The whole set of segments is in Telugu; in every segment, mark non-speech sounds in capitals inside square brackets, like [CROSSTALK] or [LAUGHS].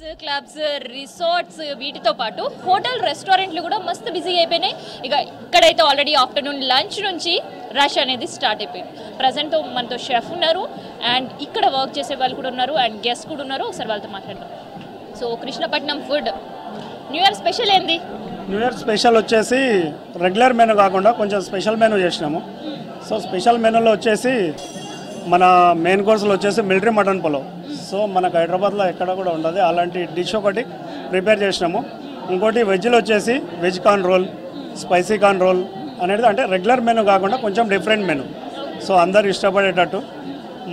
పబ్స్ క్లబ్స్ రిసార్ట్స్ వీటితో పాటు హోటల్ రెస్టారెంట్లు కూడా మస్తు బిజీ అయిపోయినాయి. ఇక ఇక్కడైతే ఆల్రెడీ ఆఫ్టర్నూన్ లంచ్ నుంచి రష్ అనేది స్టార్ట్ అయిపోయింది. ప్రజెంట్ మనతో షెఫ్ ఉన్నారు అండ్ ఇక్కడ వర్క్ చేసే వాళ్ళు కూడా ఉన్నారు అండ్ గెస్ట్ కూడా ఉన్నారు. ఒకసారి వాళ్ళతో మాట్లాడదాం. So Krishnapatnam food new year special ఏంది? న్యూ ఇయర్ స్పెషల్ వచ్చేసి రెగ్యులర్ మెనూ కాకుండా కొంచెం స్పెషల్ మెనూ చేసినాము. సో స్పెషల్ మెనూలో వచ్చేసి మన మెయిన్ కోర్సులో వచ్చేసి మిలిటరీ మటన్ పొలం సో మనకు హైదరాబాద్లో ఎక్కడ కూడా ఉండదు. అలాంటి డిష్ ఒకటి ప్రిపేర్ చేసినాము. ఇంకోటి వెజ్లో వచ్చేసి veg corn roll spicy corn roll అనేది అంటే రెగ్యులర్ మెనూ కాకుండా కొంచెం డిఫరెంట్ మెనూ. సో అందరు ఇష్టపడేటట్టు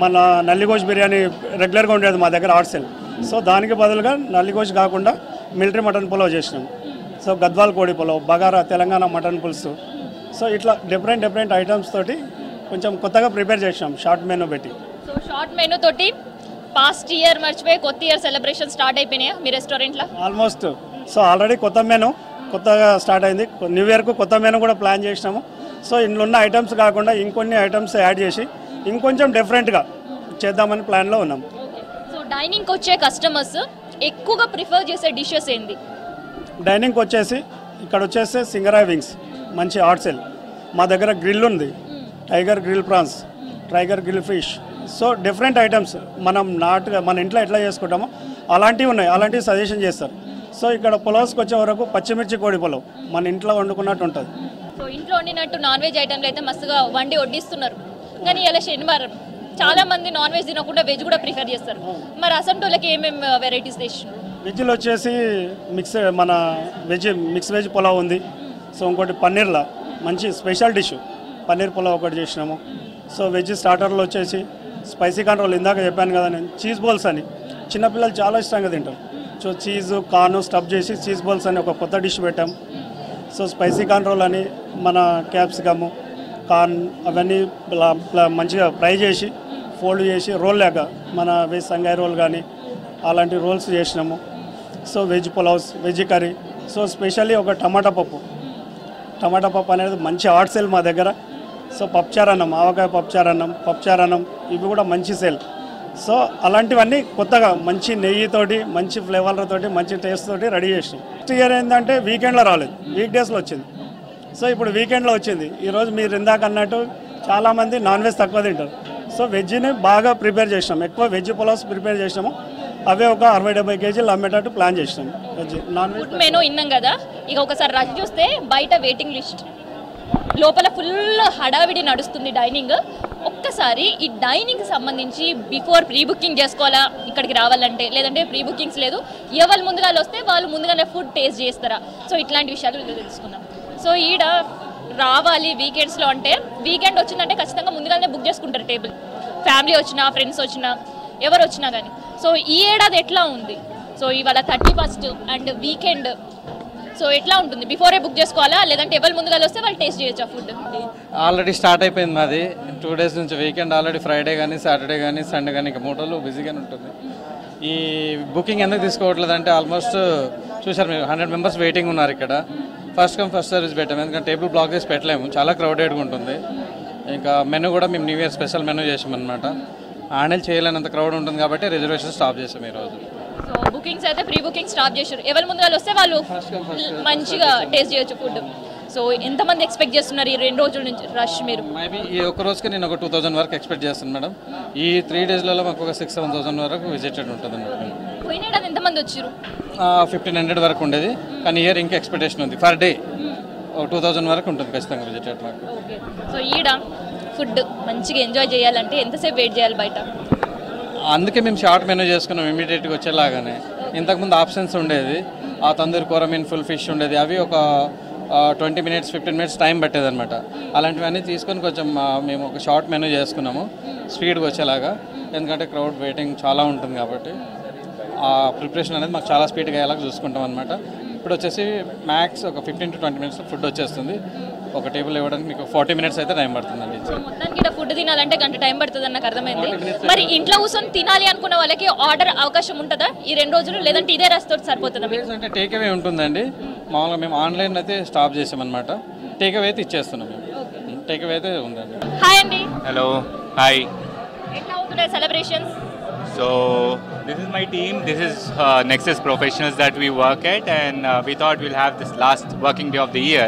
మన నల్లిగోజ్ బిర్యానీ రెగ్యులర్గా ఉండేది మా దగ్గర ఆర్ట్ సెల్. సో దానికి బదులుగా నల్లిగోజ్ కాకుండా మిలిటరీ మటన్ పులావ్ చేసినాం. సో గద్వాల్ కోడి పులావ్ బగారా తెలంగాణ మటన్ పులుసు. సో ఇట్లా డిఫరెంట్ డిఫరెంట్ ఐటమ్స్ తోటి కొంచెం కొత్తగా ప్రిపేర్ చేసినాం షార్ట్ మెనూ పెట్టి. సో షార్ట్ మెనూ తోటి పాస్ట్ ఇయర్ మర్చిపోయి కొత్త ఇయర్ సెలబ్రేషన్ స్టార్ట్ అయిపోయినాయా మీ రెస్టారెంట్లో ఆల్మోస్ట్ సో ఆల్రెడీ కొత్త మెనూ కొత్తగా స్టార్ట్ అయింది. న్యూ ఇయర్కు కొత్త మెనూ కూడా ప్లాన్ చేసినాము. సో ఇందులో ఉన్న ఐటమ్స్ కాకుండా ఇంకొన్ని ఐటమ్స్ యాడ్ చేసి ఇంకొంచెం డిఫరెంట్గా చేద్దామని ప్లాన్లో ఉన్నాం సో డైనింగ్కి వచ్చే కస్టమర్స్ ఎక్కువగా ప్రిఫర్ చేసే డిషెస్ ఏంది? డైనింగ్కి వచ్చేసి ఇక్కడ వచ్చేసి సింగరాయ్ వింగ్స్ మంచి హాట్ సెల్ మా దగ్గర గ్రిల్ ఉంది. Tiger grill prawns tiger grill fish so different items మనం నాటుగా మన ఇంట్లో ఎట్లా చేసుకుంటామో అలాంటివి ఉన్నాయి. అలాంటివి సజెషన్ చేస్తారు. సో ఇక్కడ పులావ్స్కి వచ్చే వరకు పచ్చిమిర్చి కోడి పులావ్ మన ఇంట్లో వండుకున్నట్టు ఉంటుంది. సో ఇంట్లో వండినట్టు నాన్ వెజ్ ఐటమ్లు అయితే మస్తుగా వండి వడ్డిస్తున్నారు. కానీ ఇలా శనివారం చాలా మంది నాన్ వెజ్ తినకుండా వెజ్ కూడా ప్రిఫర్ చేస్తారు. మరి అసంటోళ్ళకి ఏమేమి వెరైటీస్ తెచ్చినారు వెజ్లో వచ్చేసి మిక్స్ మన వెజ్ మిక్స్ వెజ్ పులావ్ ఉంది. సో ఇంకోటి పన్నీర్లా. మంచి స్పెషల్ డిష్ పన్నీర్ పులావ్ ఒకటి చేసినాము. సో వెజ్ స్టార్టర్లో వచ్చేసి స్పైసీ కంట్రోల్ ఇందాక చెప్పాను కదా నేను. చీజ్ బోల్స్ అని. చిన్నపిల్లలు చాలా ఇష్టంగా తింటారు. సో చీజ్ కార్న్ స్టఫ్ చేసి చీజ్ బోల్స్ అని ఒక కొత్త డిష్ పెట్టాం. సో స్పైసీ కంట్రోల్ అని మన క్యాప్సికము కార్న్ అవన్నీ ప్ల- మంచిగా ఫ్రై చేసి ఫోల్డ్ చేసి రోల్ లాగా మన వెజ్ సంగాయి రోల్ కానీ అలాంటి రోల్స్ చేసినాము. So veg pulaos veg curry. So specially ఒక టమాటా పప్పు. టమాటా పప్పు అనేది మంచి హాట్ సేల్ మా దగ్గర. సో పప్చారన్నం ఆవకాయ పప్చారన్నం అన్నం అన్నం ఇవి కూడా మంచి సేల్ సో అలాంటివన్నీ కొత్తగా మంచి నెయ్యితోటి మంచి ఫ్లేవర్లతోటి మంచి టేస్ట్ తోటి రెడీ చేసినాం. నెక్స్ట్ ఇయర్ ఏంటంటే వీకెండ్లో రాలేదు. వీక్ డేస్లో వచ్చింది. సో ఇప్పుడు వీకెండ్లో వచ్చింది. ఈరోజు మీరు ఇందాక అన్నట్టు చాలామంది నాన్ వెజ్ తక్కువ తింటారు. సో వెజ్ని బాగా ప్రిపేర్ చేసినాం. ఎక్కువ వెజ్ పులావ్స్ ప్రిపేర్ చేసినాము. అవే ఒక అరవై డెబ్బై కేజీలు అమ్మేటట్టు ప్లాన్ చేసినాం. వెజ్ నాన్ వెజ్ మెనూ విన్నాం కదా. ఇక ఒకసారి రష్ చూస్తే బయట వెయిటింగ్ లిస్ట్ లోపల ఫుల్ హడావిడి నడుస్తుంది డైనింగ్ ఒక్కసారి ఈ డైనింగ్ సంబంధించి బిఫోర్ ప్రీ బుకింగ్ చేసుకోవాలా? ఇక్కడికి రావాలంటే? లేదంటే ప్రీ బుకింగ్స్ లేదు. ఎవరు ముందుగా వస్తే వాళ్ళు ముందుగానే ఫుడ్ టేస్ట్ చేస్తారా? సో ఇట్లాంటి విషయాలు తెలుసుకున్నాం తెలుసుకుందాం. సో ఈడ రావాలి వీకెండ్స్లో అంటే వీకెండ్ వచ్చిందంటే ఖచ్చితంగా ముందుగానే బుక్ చేసుకుంటారు టేబుల్ ఫ్యామిలీ వచ్చినా ఫ్రెండ్స్ వచ్చినా ఎవరు వచ్చినా కానీ సో ఈ ఏడాది ఎట్లా ఉంది? సో ఇవాళ thirty first and weekend so ఎట్లా ఉంటుంది? బిఫోరే బుక్ చేసుకోవాలా? లేదంటే ఎవరు ముందుగా వస్తే వాళ్ళు టేస్ట్ చేయొచ్చా ఫుడ్ ఆల్రెడీ స్టార్ట్ అయిపోయింది మాది. టూ డేస్ నుంచి వీకెండ్ ఆల్రెడీ ఫ్రైడే కానీ సాటర్డే కానీ సండే కానీ ఇంకా మూడు రోజులు బిజీగానే ఉంటుంది. ఈ బుకింగ్ ఎందుకు తీసుకోవట్లేదు అంటే ఆల్మోస్ట్ చూసారు మీరు హండ్రెడ్ మెంబర్స్ వెయిటింగ్ ఉన్నారు ఇక్కడ. ఫస్ట్ కమ్ ఫస్ట్ సర్వీస్ పెట్టాము ఎందుకంటే టేబుల్ బ్లాక్ చేసి పెట్టలేము. చాలా క్రౌడెడ్గా ఉంటుంది. ఇంకా మెనూ కూడా మేము న్యూ ఇయర్ స్పెషల్ మెనూ చేసామన్నమాట. హ్యాండిల్ చేయలేనంత క్రౌడ్ ఉంటుంది కాబట్టి రిజర్వేషన్ స్టాప్ చేసాం ఈరోజు. సో బుకింగ్స్ అయితే ప్రీ బుకింగ్ స్టాప్ చేశారు ఎవరు ముందుగా వస్తే వాళ్ళు మంచిగా టేస్ట్ చేయొచ్చు ఫుడ్ సో ఎంతమంది ఎక్స్పెక్ట్ చేస్తున్నారు ఈ రెండు రోజుల నుంచి రష్ మీరు? మేబీ ఈ ఒక్క రోజుకి నేను ఒక టూ థౌసండ్ వరకు ఎక్స్పెక్ట్ చేస్తాను మేడం ఈ త్రీ డేస్లలో మాకు ఒక సిక్స్ సెవెన్ థౌసండ్ వరకు విజిటెడ్ ఉంటుంది మేడం పోయిన ఎంతమంది వచ్చారు ఫిఫ్టీన్ హండ్రెడ్ వరకు ఉండేది. కానీ ఇయర్ ఇంకా ఎక్స్పెక్టేషన్ ఉంది. ఫర్ డే టూ థౌజండ్ వరకు ఉంటుంది ఖచ్చితంగా విజిటెడ్ మాకు. సో ఈడ ఫుడ్ మంచిగా ఎంజాయ్ చేయాలంటే ఎంతసేపు వెయిట్ చేయాలి బయట? అందుకే మేము షార్ట్ మెనూ చేసుకున్నాం ఇమీడియట్గా వచ్చేలాగానే. ఇంతకుముందు ఆప్షన్స్ ఉండేది. ఆ తందూరి కూర మీన్ ఫుల్ ఫిష్ ఉండేది. అవి ఒక twenty minutes fifteen minutes time పట్టేది అనమాట అలాంటివన్నీ తీసుకొని కొంచెం మేము ఒక షార్ట్ మెనూ చేసుకున్నాము. స్పీడ్గా వచ్చేలాగా. ఎందుకంటే క్రౌడ్ వెయిటింగ్ చాలా ఉంటుంది కాబట్టి ఆ ప్రిపరేషన్ అనేది మాకు చాలా స్పీడ్గా అయ్యేలాగా చూసుకుంటాం అనమాట ఇప్పుడు వచ్చేసి మ్యాక్స్ ఒక fifteen to twenty minutes food వచ్చేస్తుంది. ఒక టేబుల్ ఇవ్వడానికి మీకు ఫార్టీ మినిట్స్ అయితే టైం పడుతుందండి. మొత్తానికి ఇక్కడ ఫుడ్ తినాలంటే గంట టైం పడుతుంది నాకు అర్థమైంది. మరి ఇంట్లో కూర్చొని తినాలి అనుకున్న వాళ్ళకి ఆర్డర్ అవకాశం ఉంటుందా? ఈ రెండు రోజులు లేదంటే ఇదే రెస్తో సరిపోతుందా? అంటే టేక్ అవే ఉంటుందండి. మామూలుగా మేము ఆన్లైన్ అయితే స్టాప్ చేసామన్నమాట. టేక్ అవే అయితే ఇచ్చేస్తున్నాం మేము. టేక్ అవే అయితే ఉందండి. హాయ్ అండి. హలో హాయ్ ఎట్లా అవుతున్నాయి celebrations so this is my team. This is uh, Nexus professionals that we work at, and uh, we thought we'll have this last working day of the year,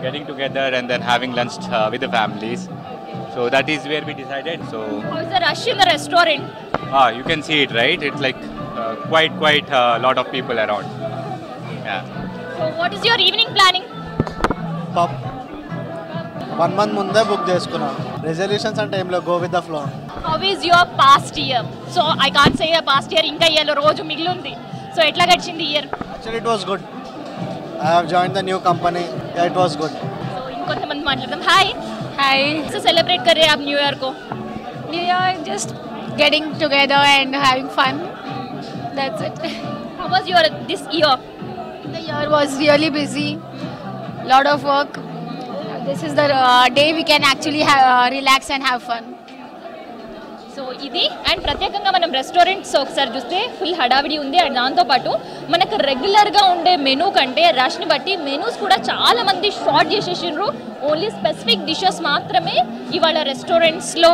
getting together and then having lunch uh, with the families. So that is where we decided. So How is the rush in the restaurant? ah, you can see it, right? It's like uh, quite quite a lot of people around. Yeah. So what is your evening planning? Pub one month ముందే బుక్ చేసుకున్నాం రెజల్యూషన్స్ అంటే ఏం లేవు go with the flow How is your past year? So I can't say a past year ఇంకా ఇయర్లో రోజు మిగిలింది సో ఎట్లా గడిచింది year actually it was good I have join the new company it was good so ఇంకొంతమంది మాట్లాడదాం హాయ్ Hi. సో సెలబ్రేట్ करे आप न्यू ईयर को New Year, just getting together and having fun. That's it. how was your this year The year was really busy. Lot of work. This is the uh, day we can actually have, uh, relax and have fun. so ఇది అండ్ ప్రత్యేకంగా మనం రెస్టారెంట్స్ ఒకసారి చూస్తే ఫుల్ హడావిడి ఉంది. అండ్ దాంతోపాటు మనకు రెగ్యులర్గా ఉండే మెనూ కంటే రష్ని బట్టి మెనూస్ కూడా చాలా మంది షార్ట్ చేసేసిండ్రు. ఓన్లీ స్పెసిఫిక్ డిషెస్ మాత్రమే ఇవాళ రెస్టారెంట్స్లో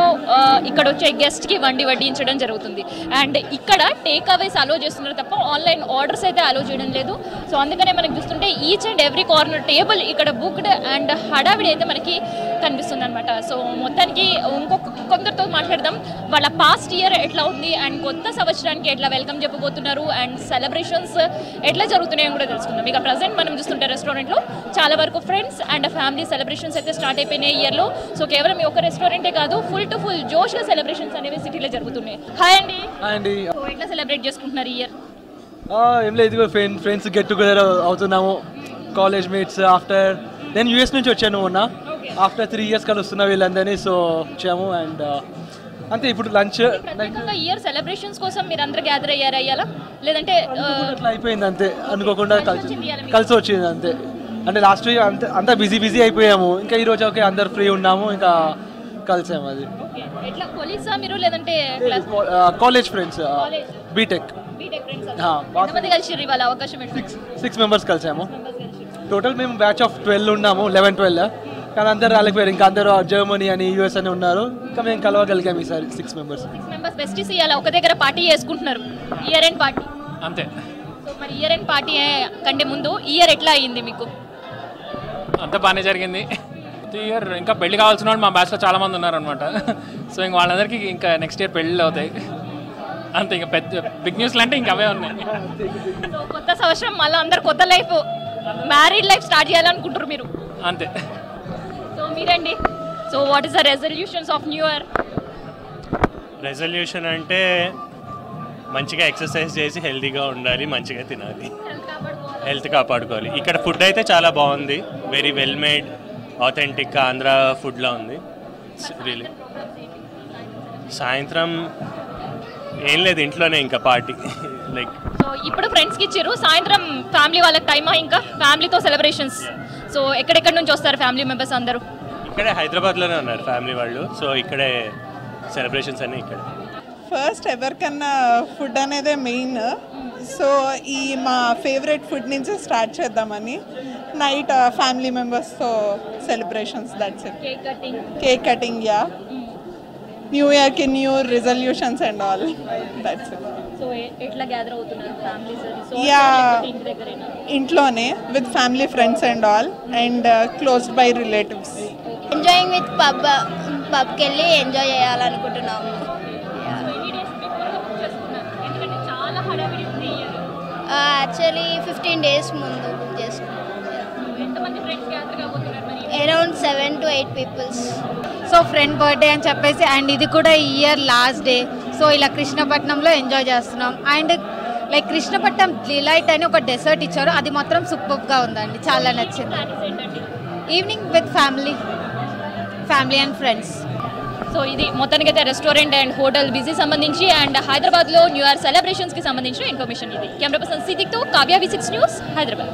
ఇక్కడ వచ్చే గెస్ట్కి వండి వడ్డించడం జరుగుతుంది. అండ్ ఇక్కడ టేక్ అవేస్ అలో చేస్తున్నారు తప్ప ఆన్లైన్ ఆర్డర్స్ అయితే అలో చేయడం లేదు. సో అందుకనే మనకు చూస్తుంటే each and every corner table ఇక్కడ బుక్డ్ అండ్ హడావిడి అయితే మనకి కనిపిస్తుంది అనమాట సో మొత్తానికి ఇంకొక కొందరితో మాట్లాడదాం. వాళ్ళ పాస్ట్ ఇయర్ ఎట్లా ఉంది అండ్ కొత్త సంవత్సరానికి ఎట్లా వెల్కమ్ చెప్పబోతున్నారు అండ్ సెలబ్రేషన్స్ ఎట్లా జరుగుతున్నాయో కూడా తెలుసుకుందాం. ఇక ప్రజెంట్ మనం చూస్తుంటే రెస్టారెంట్లో చాలా వరకు ఫ్రెండ్స్ అండ్ ఫ్యామిలీ సెలబ్రేషన్స్ అయితే స్టార్ట్ అయిపోయినాయి ఇయర్లో సో కేవలం ఈ ఒక రెస్టారెంటే కాదు ఫుల్ టు ఫుల్ జోష్గా సెలబ్రేషన్స్ అనేవి సిటీలో జరుగుతున్నాయి. హాయ్ అండి. ఎట్లా సెలబ్రేట్ చేసుకుంటున్నారు ఇయర్ ఏం లేదు ఇదిగో ఫ్రెండ్ ఫ్రెండ్స్ గెట్ టుగెదర్ అవుతున్నాము. కాలేజ్ మేట్స్ ఆఫ్టర్ నేను యూఎస్ నుంచి వచ్చాను మొన్న. ఆఫ్టర్ త్రీ ఇయర్స్ కలుస్తున్నా వీళ్ళందరినీ సో వచ్చాము అండ్ అంతే ఇప్పుడు లంచ్ ఇయర్ సెలబ్రేషన్స్ కోసం మీరు అందరు గ్యాదర్ అయ్యారా అయ్యాలా లేదంటే ఆ, అట్లా అయిపోయింది అంతే. అనుకోకుండా కలిసి. కలిసి వచ్చింది అంతే. అంటే లాస్ట్ ఇయర్ అంతే అంతా బిజీ బిజీ అయిపోయాము. ఇంకా ఈ రోజు ఓకే అందరు ఫ్రీ ఉన్నాము ఇంకా కలిసాము అది. College friends. BTech six members కలిసాము. టోటల్ మేము బ్యాచ్ ఆఫ్ ట్వెల్వ్ ఉన్నాము లెవెన్ ట్వెల్వ్ కానీ అందరు రాలేకపోయారు. ఇంకా అందరూ జర్మనీ అని యూఎస్ అని ఉన్నారు. ఇంకా మేము కలవగలిగాం ఈసారి six members six members besties ఇవాళ ఒక దగ్గర పార్టీ చేసుకుంటున్నారు. ఇయర్ ఎండ్ పార్టీ అంతే. సో మరి ఇయర్ ఎండ్ పార్టీ కంటే ముందు ఇయర్ ఎట్లా అయ్యింది మీకు? అంతా బాగానే జరిగింది. ఇయర్ ఇంకా పెళ్ళి కావాల్సిన వాళ్ళు మా బ్యాచ్లో చాలా మంది ఉన్నారనమాట సో ఇంక వాళ్ళందరికీ ఇంకా నెక్స్ట్ ఇయర్ పెళ్ళిళ్ళు అవుతాయి. అంతే ఇంకా పెద్ద బిగ్ న్యూస్లు అంటే ఇంకా అవే ఉన్నాయి. సో కొత్త సంవత్సరం మళ్ళీ అందరు కొత్త లైఫ్ మ్యారీడ్ లైఫ్ స్టార్ట్ చేయాలనుకుంటారు మీరు? అంతే. సో మీరండి. So what is the resolutions of new year resolution అంటే మంచిగా ఎక్సర్సైజ్ చేసి హెల్తీగా ఉండాలి మంచిగా తినాలి. హెల్త్ కాపాడుకోవాలి. ఇక్కడ ఫుడ్ అయితే చాలా బాగుంది. Very well made authentic Andhra ఫుడ్లా ఉంది. రియలీ సాయంత్రం ఏం లేదు ఇంట్లోనే ఇంకా పార్టీ లైక్ [LAUGHS] ఇప్పుడు ఫ్రెండ్స్కి ఇచ్చారు. సాయంత్రం ఫ్యామిలీ వాళ్ళకి టైమా ఇంకా? ఫ్యామిలీతో సెలబ్రేషన్స్ సో ఎక్కడెక్కడ నుంచి వస్తారు ఫ్యామిలీ మెంబర్స్ అందరూ? ఇక్కడే హైదరాబాద్లోనే ఉన్నారు ఫ్యామిలీ వాళ్ళు. సో ఇక్కడే సెలబ్రేషన్స్ అన్నీ ఇక్కడే. ఫస్ట్ ఎవరికన్నా ఫుడ్ అనేదే మెయిన్ సో ఈ మా ఫేవరెట్ ఫుడ్ నుంచి స్టార్ట్ చేద్దామని నైట్ ఫ్యామిలీ మెంబర్స్తో celebrations that's it cake cutting cake cutting yeah new ఇయర్కి new resolutions and all that's it దగ్గరేనా? ఇంట్లోనే with family friends and all and closed by relatives enjoying with pub పబ్కి వెళ్ళి ఎంజాయ్ చేయాలనుకుంటున్నాము. యాక్చువల్లీ ఫిఫ్టీన్ డేస్ ముందు బుక్ చేసుకున్నాం. Around seven to eight peoples so friend birthday అని చెప్పేసి అండ్ ఇది కూడా ఈ ఇయర్ లాస్ట్ డే సో ఇలా కృష్ణపట్నంలో ఎంజాయ్ చేస్తున్నాం. అండ్ లైక్ కృష్ణపట్నం డిలైట్ అని ఒక డెసర్ట్ ఇచ్చారు. అది మాత్రం సూపర్గా ఉందండి. చాలా నచ్చింది. Evening with family family and friends so ఇది మొత్తానికి అయితే రెస్టారెంట్ అండ్ హోటల్ బిజీ సంబంధించి అండ్ హైదరాబాద్లో న్యూ ఇయర్ సెలబ్రేషన్స్కి సంబంధించిన ఇన్ఫర్మేషన్ ఇది. Camera person సిదిక్తో Kavya V six news Hyderabad.